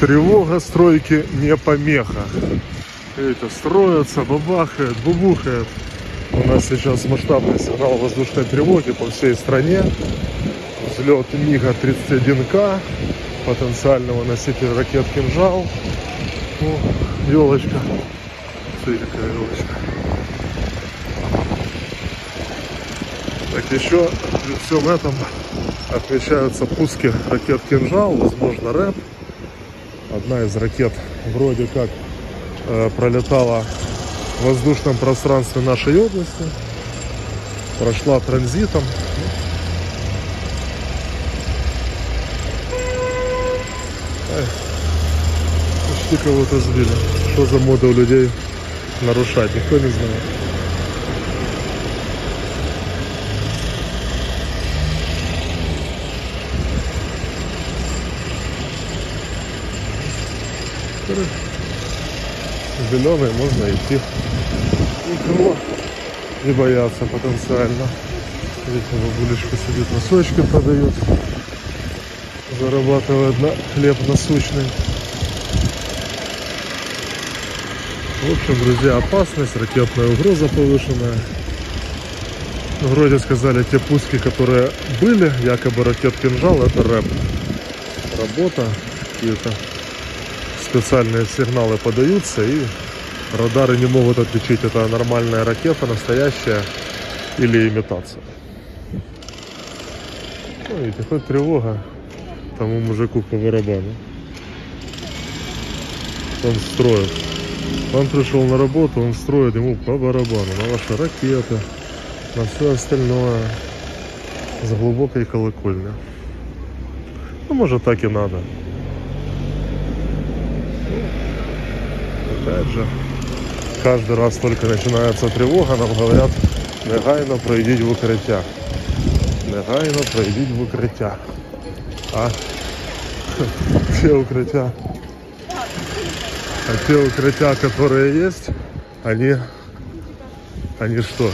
Тревога стройки не помеха. Видите, строятся, бабахает, бубухает. У нас сейчас масштабный сигнал воздушной тревоги по всей стране. Взлет МиГа-31К, потенциального носителя ракет «Кинжал». О, елочка. Смотрите, какая елочка. Так еще при всем этом отмечаются пуски ракет «Кинжал», возможно, РЭП. Одна из ракет вроде как э, пролетала в воздушном пространстве нашей области, прошла транзитом. Ай, почти кого-то сбили. Что за мода у людей нарушать, никто не знает. Зеленый можно идти. Никого не бояться потенциально. Видите, бабулечка сидит, носочки продает. Зарабатывает на хлеб насущный. В общем, друзья, опасность, ракетная угроза повышенная. Вроде сказали, те пуски, которые были, якобы ракет кинжал, это рэп. Работа какие-то специальные сигналы подаются и радары не могут отличить, это нормальная ракета, настоящая или имитация. Ну, видите, хоть тревога тому мужику по барабану. Он строит. Он пришел на работу, он строит ему по барабану, на ваши ракеты, на все остальное с глубокой колокольни. Ну, может, так и надо. Опять же, каждый раз только начинается тревога, нам говорят, негайно пройдіть в укриття. Негайно пройдіть в укриття. А те укрытия, а те укрытия, которые есть, они, они что?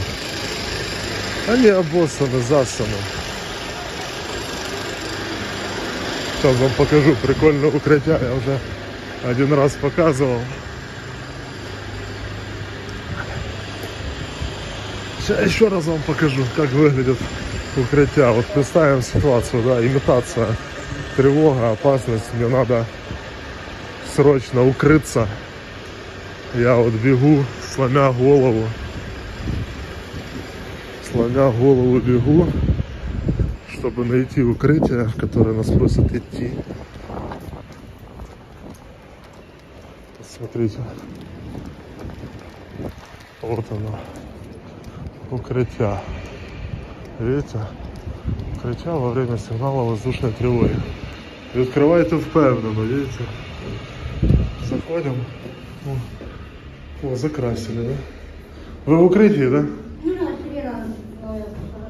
Они обоссаны, засаны. Сейчас вам покажу прикольное укрытие, я уже один раз показывал. Сейчас еще раз вам покажу, как выглядит укрытие. Вот представим ситуацию, да, имитация, тревога, опасность. Мне надо срочно укрыться. Я вот бегу, сломя голову. Сломя голову бегу, чтобы найти укрытие, в которое нас просят идти. Смотрите. Вот оно. Укриття. Видите? Укриття во время сигналу воздушної тривоги. Відкривайте впевнено, видите? Заходим. О, о закрасили, да? Вы в укрытии, да? Ну да.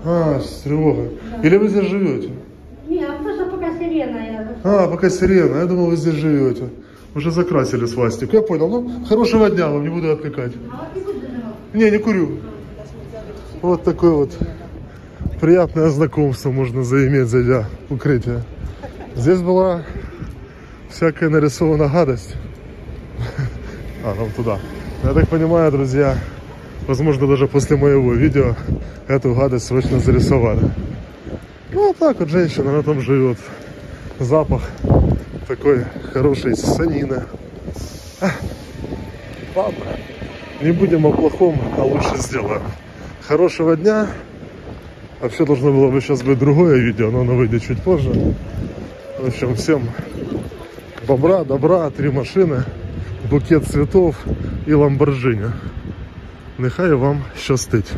А, с тревогой. Или вы здесь живете? Не, а просто пока сирена я. А, пока сирена. Я думал, вы здесь живете. Уже закрасили свастику. Я понял. Ну, хорошего дня вам, не буду отвлекать. А не. Не, курю. Вот такое вот приятное знакомство можно заиметь, зайдя в укрытие. Здесь была всякая нарисована гадость. А, нам туда. Я так понимаю, друзья, возможно, даже после моего видео эту гадость срочно зарисовали. Ну, вот так вот женщина, она там живет. Запах такой хороший санина. А, Ладно, не будем о плохом, а лучше сделаем. Хорошего дня. Вообще должно было бы сейчас быть другое видео, но оно выйдет чуть позже. В общем, всем бобра, добра, три машины, букет цветов і Ламборджині. Нехай вам щастить.